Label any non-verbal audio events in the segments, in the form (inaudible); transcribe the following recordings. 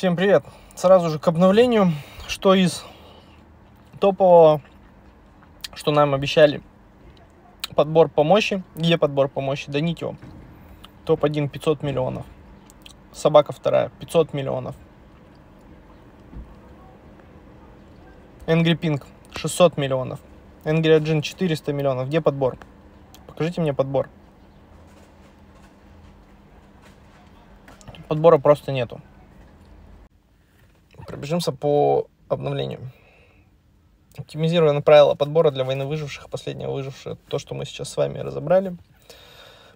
Всем привет! Сразу же к обновлению, что из топового, что нам обещали подбор помощи, где подбор помощи, да ничего. Топ-1 500 миллионов, собака вторая 500 миллионов, Angry Pink 600 миллионов, Angry Origin 400 миллионов, где подбор? Покажите мне подбор. Подбора просто нету. Пробежимся по обновлению. Оптимизировано правило подбора для войны выживших, последнего выжившего, то, что мы сейчас с вами разобрали.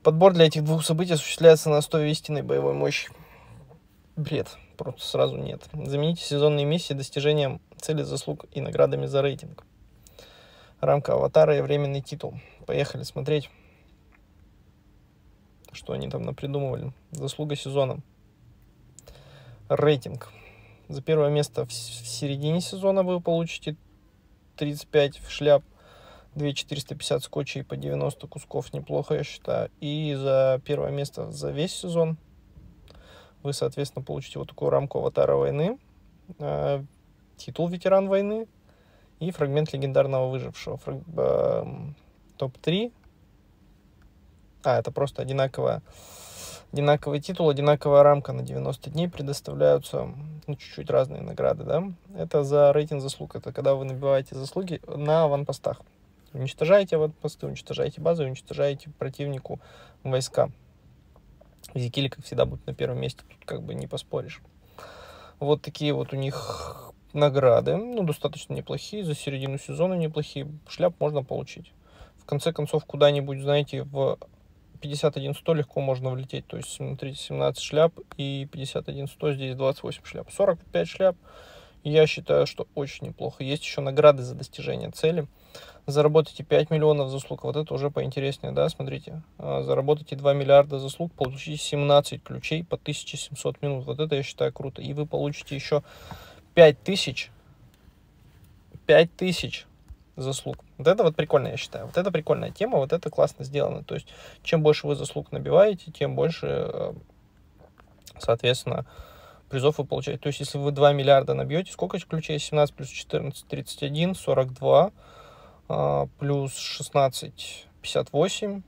Подбор для этих двух событий осуществляется на основе истинной боевой мощи. Бред, просто сразу нет. Замените сезонные миссии достижением цели заслуг и наградами за рейтинг. Рамка аватара и временный титул. Поехали смотреть, что они там напридумывали. Заслуга сезона. Рейтинг. За первое место в середине сезона вы получите 35 шляп, 2450 скотчей по 90 кусков, неплохо, я считаю. И за первое место за весь сезон вы, соответственно, получите вот такую рамку аватара войны, э, титул ветеран войны и фрагмент легендарного выжившего. Фраг... Э, Топ-3. А, это просто одинаковая одинаковый титул, одинаковая рамка на 90 дней предоставляются, ну, чуть-чуть разные награды, да. Это за рейтинг заслуг, это когда вы набиваете заслуги на аванпостах. Уничтожаете аванпосты, уничтожаете базы, уничтожаете противнику войска. Зикили, как всегда, будут на первом месте, тут как бы не поспоришь. Вот такие вот у них награды, ну, достаточно неплохие, за середину сезона неплохие. Шляп можно получить. В конце концов, куда-нибудь, знаете, в 51-100 легко можно влететь. То есть, смотрите, 17 шляп и 51-100, здесь 28 шляп. 45 шляп, я считаю, что очень неплохо. Есть еще награды за достижение цели. Заработайте 5 миллионов заслуг, вот это уже поинтереснее, да, смотрите. А, заработайте 2 миллиарда заслуг, получите 17 ключей по 1700 минут. Вот это я считаю круто. И вы получите еще 5000 5000 заслуг. Вот это вот прикольно, я считаю. Вот это прикольная тема, вот это классно сделано. То есть, чем больше вы заслуг набиваете, тем больше, э, соответственно, призов вы получаете. То есть, если вы 2 миллиарда набьете, сколько ключей? 17 плюс 14, 31, 42, плюс 16, 58,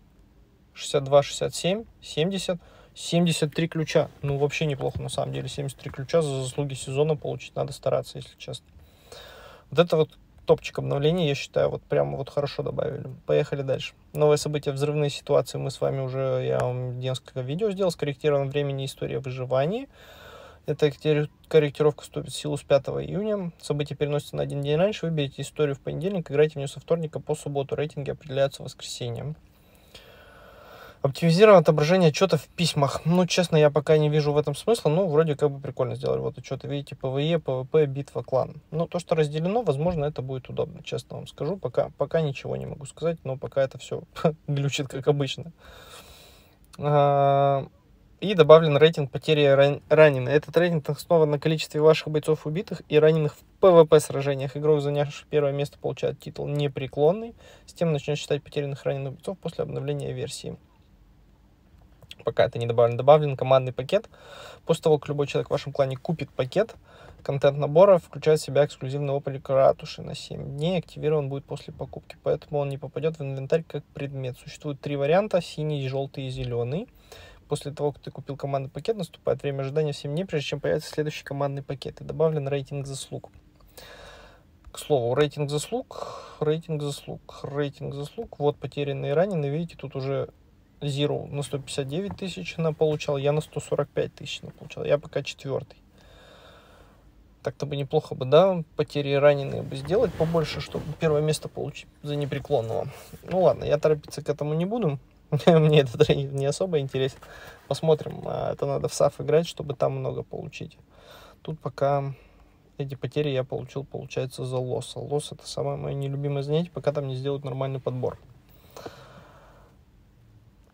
62, 67, 70, 73 ключа. Ну, вообще неплохо, на самом деле. 73 ключа за заслуги сезона получить надо стараться, если честно. Вот это вот топчик обновления, я считаю, вот прямо вот хорошо добавили. Поехали дальше. Новое событие, взрывные ситуации. Мы с вами уже, я вам несколько видео сделал, скорректировано времени история выживания. Эта корректировка вступит в силу с 5 июня. Событие переносится на один день раньше. Выберите историю в понедельник, играйте в нее со вторника по субботу. Рейтинги определяются воскресеньем. Оптимизировано отображение отчетов в письмах. Ну, честно, я пока не вижу в этом смысла. Ну, вроде как бы прикольно сделали. Вот отчеты, видите, PvE, PvP, битва, клан. Ну, то, что разделено, возможно, это будет удобно, честно вам скажу. Пока, пока ничего не могу сказать, но пока это все (laughs) глючит, как обычно. А, и добавлен рейтинг потери ран раненых. Этот рейтинг основан на количестве ваших бойцов убитых и раненых в PvP сражениях. Игрок, занявший первое место, получает титул непреклонный. Система начнет считать потерянных раненых бойцов после обновления версии пока это не добавлено, добавлен командный пакет. После того, как любой человек в вашем клане купит пакет, контент набора включает в себя эксклюзивный облик ратуши на 7 дней, активирован будет после покупки, поэтому он не попадет в инвентарь как предмет. Существует три варианта, синий, желтый и зеленый. После того, как ты купил командный пакет, наступает время ожидания 7 дней, прежде чем появится следующий командный пакет. И добавлен рейтинг заслуг. К слову, рейтинг заслуг, рейтинг заслуг, рейтинг заслуг. Вот потерянные и раненые. Видите, тут уже Zero на 159 тысяч на получал, я на 145 тысяч на получал. Я пока четвертый. Так-то бы неплохо бы, да, потери раненые бы сделать побольше, чтобы первое место получить за непреклонного. Ну ладно, я торопиться к этому не буду. (laughs) Мне этот рейтинг не особо интересен. Посмотрим. А это надо в САФ играть, чтобы там много получить. Тут пока эти потери я получил, получается, за лос. А лос это самое мое нелюбимое занятие, пока там не сделают нормальный подбор.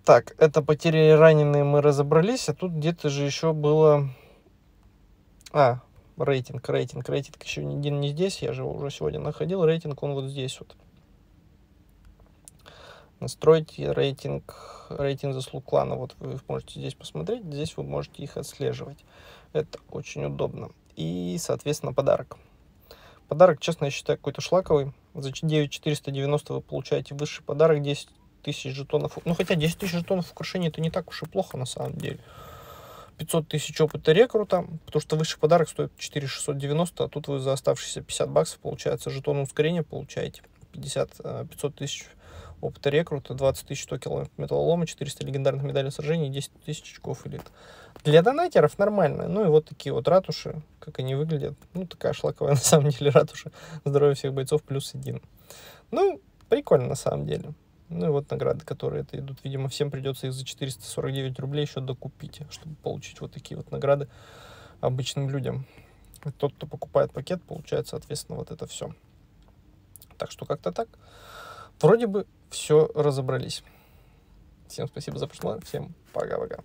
Так, это потери раненые мы разобрались, а тут где-то же еще было... А, рейтинг, рейтинг, рейтинг еще не, не здесь, я же его уже сегодня находил, рейтинг он вот здесь вот. Настройте рейтинг, рейтинг заслуг клана, вот вы можете здесь посмотреть, здесь вы можете их отслеживать. Это очень удобно. И, соответственно, подарок. Подарок, честно, я считаю, какой-то шлаковый. За 9490 вы получаете высший подарок, 10 тысяч жетонов. Ну, хотя 10 тысяч жетонов украшений это не так уж и плохо на самом деле. 500 тысяч опыта рекрута, потому что высший подарок стоит 4690, а тут вы за оставшиеся 50 баксов, получается, жетон ускорения получаете. 50, 500 э, тысяч опыта рекрута, 20 тысяч 100 километров металлолома, 400 легендарных медалей сражений и 10 тысяч очков элит. Для донатеров нормально. Ну и вот такие вот ратуши, как они выглядят. Ну, такая шлаковая (laughs) на самом деле ратуша. Здоровье всех бойцов плюс один. Ну, прикольно на самом деле. Ну и вот награды, которые это идут. Видимо, всем придется их за 449 рублей еще докупить, чтобы получить вот такие вот награды обычным людям. Тот, кто покупает пакет, получает, соответственно, вот это все. Так что как-то так. Вроде бы все разобрались. Всем спасибо за просмотр. Всем пока-пока.